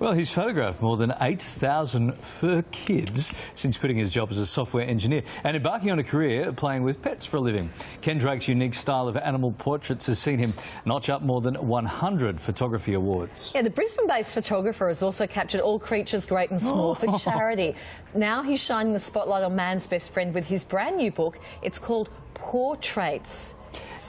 Well, he's photographed more than 8,000 fur kids since quitting his job as a software engineer and embarking on a career playing with pets for a living. Ken Drake's unique style of animal portraits has seen him notch up more than 100 photography awards. Yeah, the Brisbane-based photographer has also captured all creatures great and small for charity. Now he's shining the spotlight on man's best friend with his brand new book. It's called Pawtraits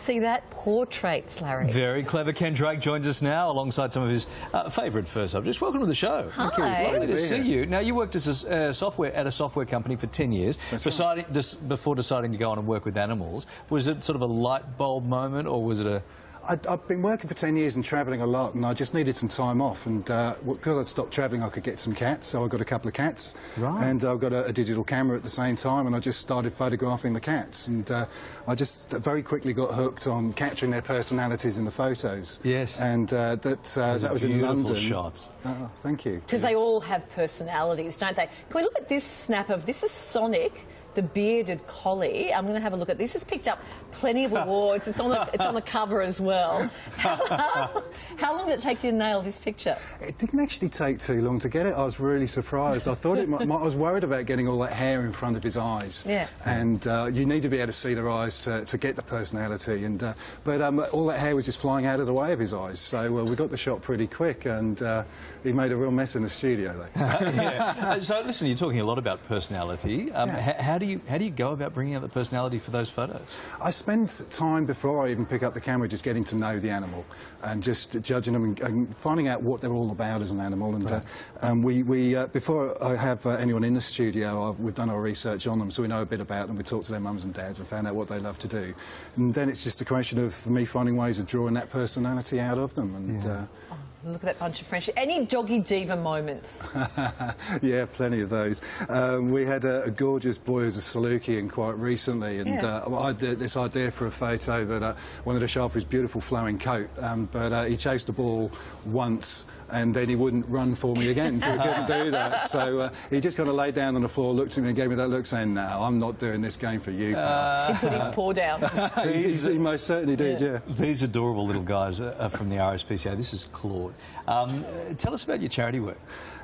see that? Pawtraits, Larry. Very clever. Ken Drake joins us now alongside some of his uh, favourite fur subjects. Welcome to the show. Hi. Thank you. It's lovely to, to see you. Now, you worked as a uh, software at a software company for 10 years. Deciding, right. before deciding to go on and work with animals, was it sort of a light bulb moment or was it a i have been working for 10 years and travelling a lot, and I just needed some time off. And uh, because I'd stopped travelling, I could get some cats, so I got a couple of cats. Right. And I've got a, a, digital camera at the same time, and I just started photographing the cats. And uh, I just very quickly got hooked on capturing their personalities in the photos. Yes. And uh, that, uh, that was in London. shots. Oh, thank you. Because yeah. they all have personalities, don't they? Can we look at this snap of this is Sonic the bearded collie. I'm going to have a look at this. It's picked up plenty of awards. It's on the, it's on the cover as well. How, long did it take you to nail this picture? It didn't actually take too long to get it. I was really surprised. I thought it might, I was worried about getting all that hair in front of his eyes. Yeah. And uh, you need to be able to see their eyes to, to get the personality. And uh, But um, all that hair was just flying out of the way of his eyes. So uh, we got the shot pretty quick and uh, he made a real mess in the studio, though. yeah. So, listen, you're talking a lot about personality. Um, yeah. how do you how do you go about bringing out the personality for those photos? I spend time before I even pick up the camera just getting to know the animal and just judging them and, and finding out what they're all about as an animal. And right. uh, um, we, we uh, before I have uh, anyone in the studio, I've, we've done our research on them, so we know a bit about them. We talk to their mums and dads and found out what they love to do. And then it's just a question of me finding ways of drawing that personality out of them. And. Yeah. Uh, Look at that bunch of friendship. Any doggy diva moments? yeah, plenty of those. Um, we had a, a, gorgeous boy as a Salukian quite recently, and yeah. uh, I had this idea for a photo that uh, wanted to show off his beautiful flowing coat, um, but uh, he chased the ball once and then he wouldn't run for me again, so he couldn't do that. So uh, he just kind of laid down on the floor, looked at me and gave me that look saying, no, I'm not doing this game for you, uh, He put his paw down. he, he, most certainly did, yeah. yeah. These adorable little guys are from the RSPCA. This is Claude. Um, tell us about your charity work.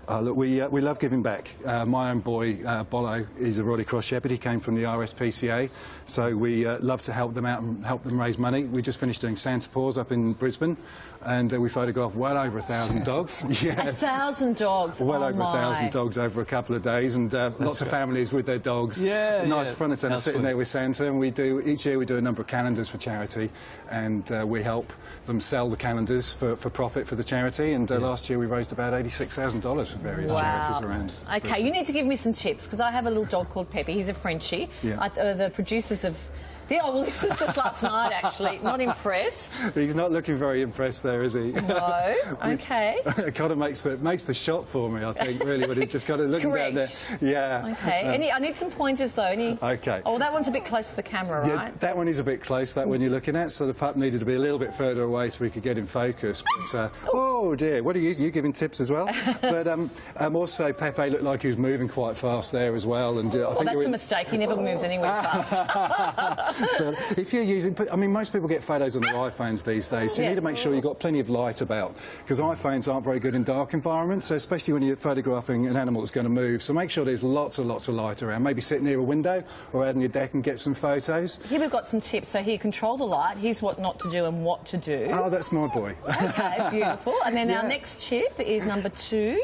Uh, look, we, uh, we love giving back. Uh, my own boy, uh, Bolo, is a Roddy Cross Shepherd. He came from the RSPCA, so we uh, love to help them out and help them raise money. We just finished doing Santa Paws up in Brisbane, and uh, we photographed well over a thousand dogs. yeah. A thousand dogs. Well oh over my. a thousand dogs over a couple of days, and lots great. of families with their dogs. Yeah, nice yeah. front and centre sitting sweet. there with Santa. And we do each year we do a number of calendars for charity, and we help them sell the calendars for, for profit for the charity. And yes. last year we raised about eighty-six thousand dollars for various wow. charities around. Okay, you need to give me some tips because I have a little dog called Peppy. He's a Frenchie. Yeah. I, uh, the producers of yeah, well, this was just last night, actually. Not impressed. He's not looking very impressed there, is he? No. Okay. it kind of makes the makes the shot for me, I think, really, but he's just kind of looking Correct. down there. Yeah. Okay. Um, Any, I need some pointers, though. Any... Okay. Oh, that one's a bit close to the camera, right? Yeah, that one is a bit close, that one you're looking at, so the pup needed to be a little bit further away so we could get in focus. But, uh, oh, dear, what are you, you giving tips as well? but um, um, also, Pepe looked like he was moving quite fast there as well. And, uh, I well, think that's a mistake. He never moves anywhere fast. if you you're using, I mean, most people get photos on their iPhones these days, so you yeah. need to make sure you've got plenty of light about, because iPhones aren't very good in dark environments, so especially when you're photographing an animal that's going to move. So make sure there's lots and lots of light around. Maybe sit near a window or out on your deck and get some photos. Here we've got some tips. So here, control the light. Here's what not to do and what to do. Oh, that's my boy. OK, beautiful. And then yeah. our next tip is number two.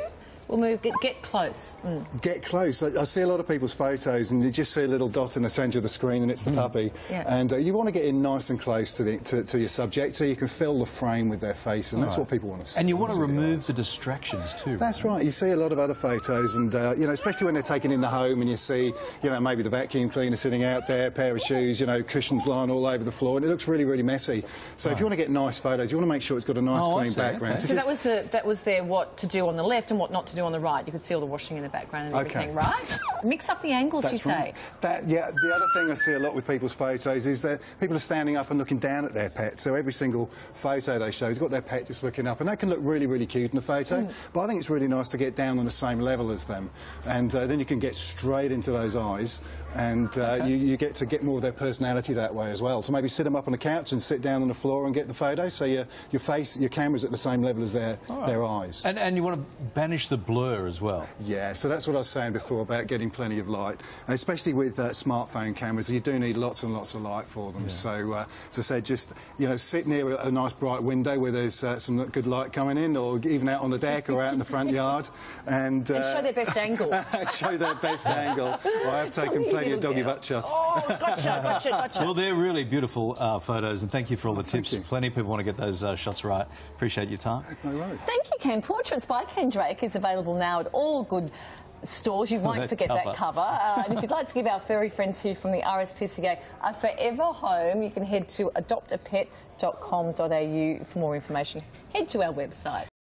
We'll move, get, get close. Mm. Get close. I, I, see a lot of people's photos and you just see a little dot in the centre of the screen and it's the mm. puppy. Yeah. And uh, you want to get in nice and close to, the, to, to, your subject so you can fill the frame with their face and that's right. what people want to see. And you want to remove the, the, distractions too. That's right? right. You see a lot of other photos and, uh, you know, especially when they're taken in the home and you see, you know, maybe the vacuum cleaner sitting out there, pair of shoes, you know, cushions lying all over the floor and it looks really, really messy. So right. if you want to get nice photos, you want to make sure it's got a nice oh, clean background. Okay. So that was, a, that was their what to do on the left and what not to to do on the right. You could see all the washing in the background and Okay. everything, right? Mix up the angles, you say. right. That, yeah, the other thing I see a lot with people's photos is that people are standing up and looking down at their pet. So every single photo they show has got their pet just looking up, and that can look really, really cute in the photo. Hmm. But I think it's really nice to get down on the same level as them, and uh, then you can get straight into those eyes, and uh, you, you get to get more of their personality that way as well. So maybe sit them up on the couch and sit down on the floor and get the photo, so your your face, your camera's at the same level as their their eyes. And, and you want to banish the blur as well. Yeah, so that's what I was saying before about getting plenty of light, and especially with uh, smartphone cameras. You do need lots and lots of light for them. So, uh, as I said, just you know, sit near a, a nice bright window where there's uh, some good light coming in, or even out on the deck or out in the front yard, and, uh, And show their best angle. show their best angle. I have taken You plenty of doggy girl. butt shots. Oh, gotcha, gotcha, gotcha. Well, they're really beautiful uh, photos, and thank you for all the thank tips. Plenty of people want to get those uh, shots right. Appreciate your time. No worries. Thank you, Ken. Pawtraits by Ken Drake is available now at all good stores. You won't That forget cover. that cover. Uh, and if you'd like to give our furry friends here from the RSPCA a forever home, you can head to adoptapet.com.au for more information. Head to our website.